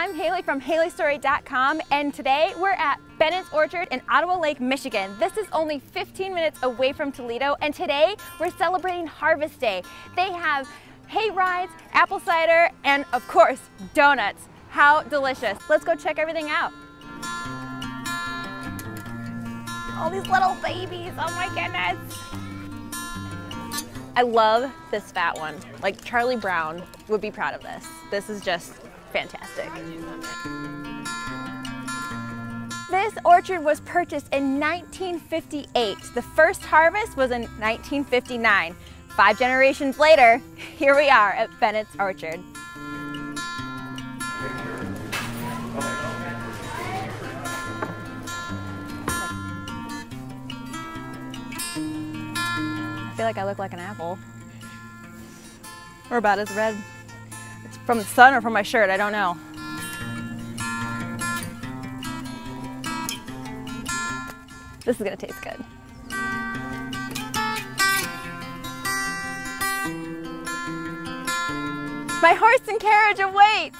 I'm Haylie from Hayliestory.com and today we're at Bennett's Orchard in Ottawa Lake, Michigan. This is only 15 minutes away from Toledo and today we're celebrating Harvest Day. They have hay rides, apple cider, and of course, donuts. How delicious. Let's go check everything out. All these little babies, oh my goodness. I love this fat one. Like Charlie Brown would be proud of this. This is just fantastic. This orchard was purchased in 1958. The first harvest was in 1959. Five generations later, here we are at Bennett's Orchard. I feel like I look like an apple. Or about as red. From the sun or from my shirt, I don't know. This is gonna taste good. My horse and carriage awaits!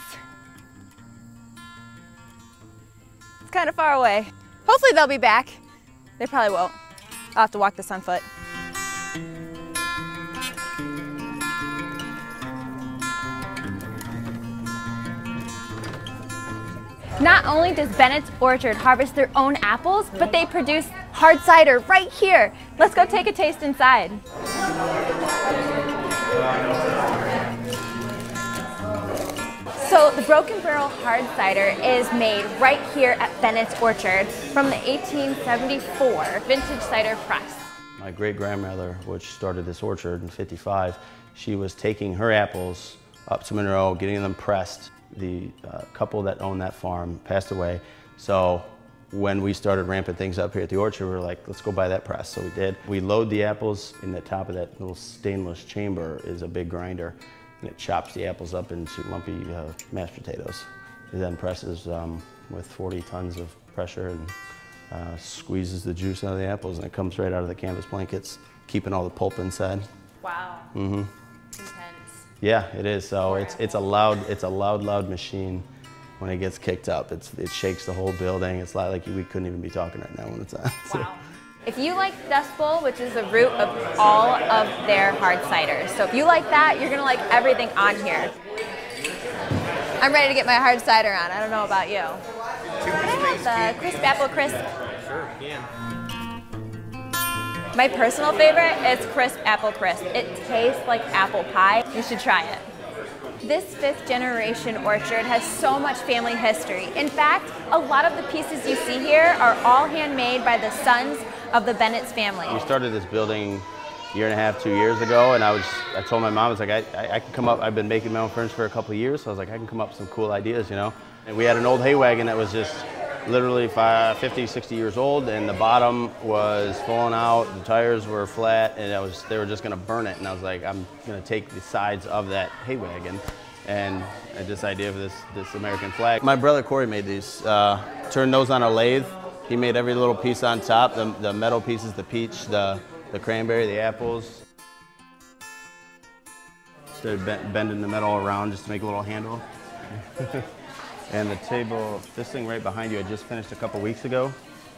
It's kind of far away. Hopefully they'll be back. They probably won't. I'll have to walk this on foot. Not only does Bennett's Orchard harvest their own apples, but they produce hard cider right here. Let's go take a taste inside. So the Broken Barrel hard cider is made right here at Bennett's Orchard from the 1874 vintage cider press. My great grandmother, which started this orchard in 55, she was taking her apples up to Monroe, getting them pressed. The uh, couple that owned that farm passed away. So when we started ramping things up here at the orchard, we were like, let's go buy that press. So we did. We load the apples in the top of that little stainless chamber is a big grinder and it chops the apples up into lumpy uh, mashed potatoes. It then presses um, with 40 tons of pressure and uh, squeezes the juice out of the apples and it comes right out of the canvas blankets, keeping all the pulp inside. Wow. Mm-hmm. Intense. Yeah, it is. So it's it's a loud it's a loud loud machine. When it gets kicked up, it's it shakes the whole building. It's like, like we couldn't even be talking right now when it's on. So- Wow. If you like Dust Bowl, which is the root of all of their hard ciders, so if you like that, you're gonna like everything on here. I'm ready to get my hard cider on. I don't know about you. i have The crisp apple crisp. Sure, can. My personal favorite is crisp apple crisp. It tastes like apple pie. You should try it. This fifth generation orchard has so much family history. In fact, a lot of the pieces you see here are all handmade by the sons of the Bennett's family. We started this building a year and a half, two years ago, and I was, I told my mom, I was like, I, I, I can come up, I've been making my own furniture for a couple years, so I was like, I can come up with some cool ideas, you know? And we had an old hay wagon that was just literally five, 50, 60 years old, and the bottom was falling out, the tires were flat, and I was, they were just gonna burn it, and I was like, I'm gonna take the sides of that hay wagon, and this idea of this, this American flag. My brother Corey made these, uh, turned those on a lathe, he made every little piece on top, the, the metal pieces, the peach, the, the cranberry, the apples. Started bend, bending the metal around just to make a little handle. and the table, this thing right behind you, I just finished a couple weeks ago.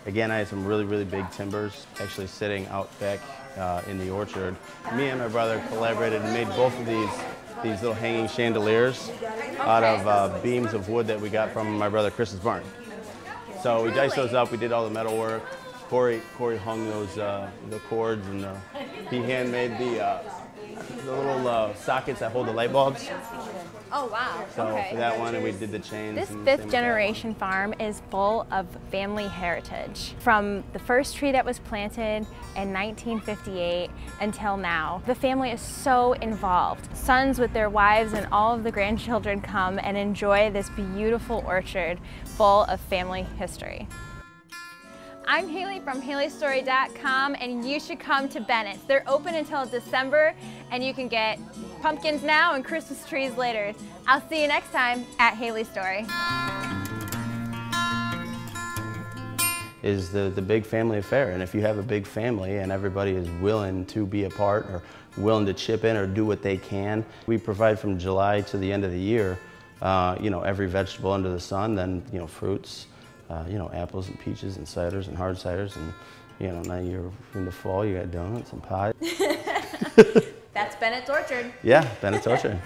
Again, I had some really, really big timbers actually sitting out back uh, in the orchard. Me and my brother collaborated and made both of these these little hanging chandeliers out of uh, beams of wood that we got from my brother Chris's barn. So we diced those up. We did all the metal work. Corey, Corey hung those uh, the cords and uh, he handmade the uh, the little uh, sockets that hold the light bulbs. Oh wow. So okay. for that one, and we did the chains. This fifth with that one. generation farm is full of family heritage. From the first tree that was planted in 1958 until now, the family is so involved. Sons with their wives and all of the grandchildren come and enjoy this beautiful orchard full of family history. I'm Haylie from Hayliestory.com and you should come to Bennett's. They're open until December and you can get pumpkins now and Christmas trees later. I'll see you next time at Hayliestory. is the, the big family affair. And if you have a big family and everybody is willing to be a part or willing to chip in or do what they can, we provide from July to the end of the year uh, you know, every vegetable under the sun, then, you know, fruits, uh, you know, apples and peaches and ciders and hard ciders. And, you know, now you're in the fall, you got donuts and pie. That's Bennett's Orchard. Yeah, Bennett's Orchard.